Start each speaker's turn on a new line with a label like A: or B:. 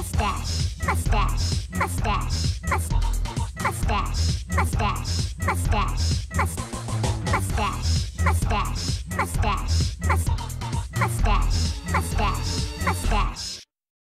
A: mustache, mustache, mustache, mustache, mustache, mustache, mustache, mustache, mustache, mustache, mustache.